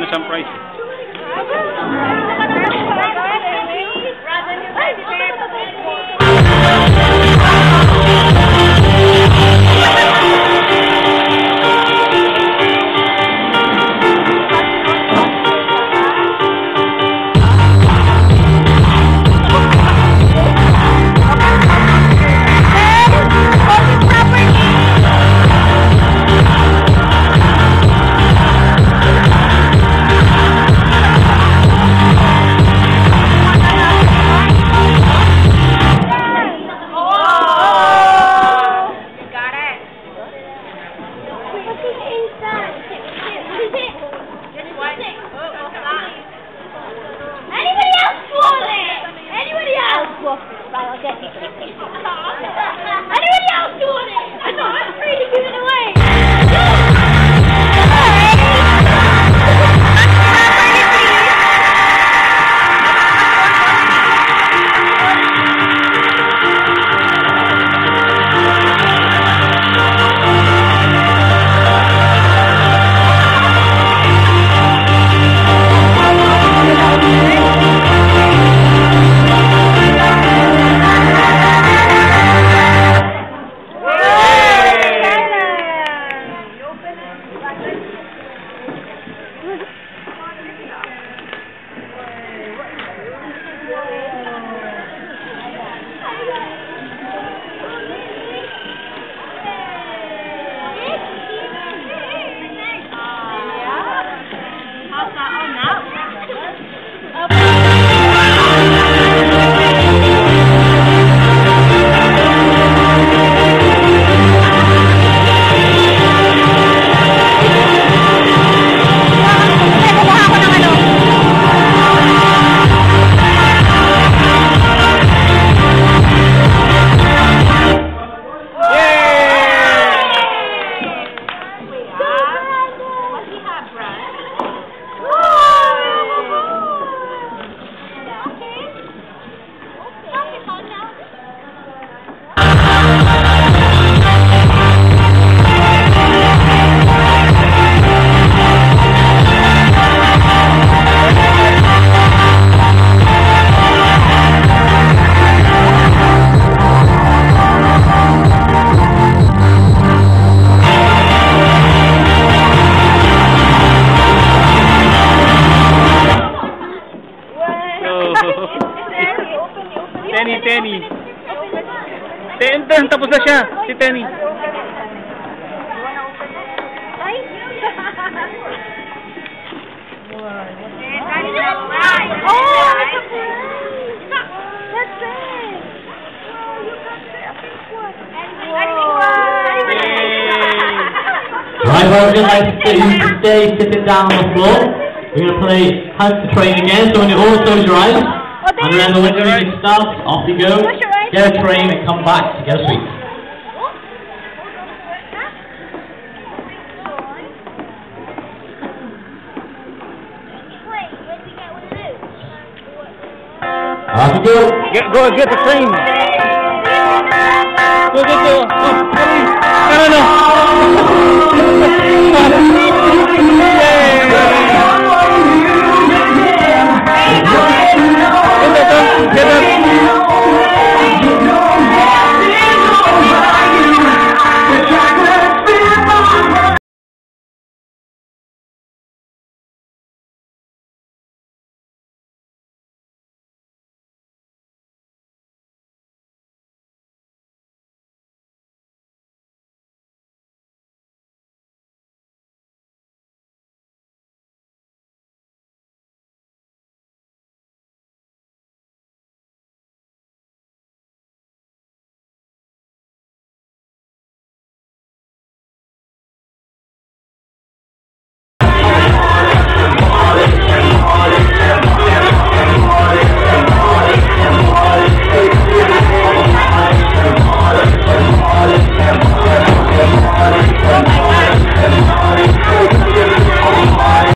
The na siyang Anybody else want it? Anybody else want it? Right, I'll get you. Tenny, Tenny. Ten, ten, tapos na siya. Si Tenny. Ay! Oh, it's a prize! That's it! Oh, you got the pink one. Right, well, we'd like to get you to stay sitting down on the floor. We're going to play How to Train again, so when you all close your eyes, and remember when the music starts, off you go, get a train and come back to get a sweet. Off you go. Get, go, get the train. Go, go, go. Oh, hurry. No, no, no.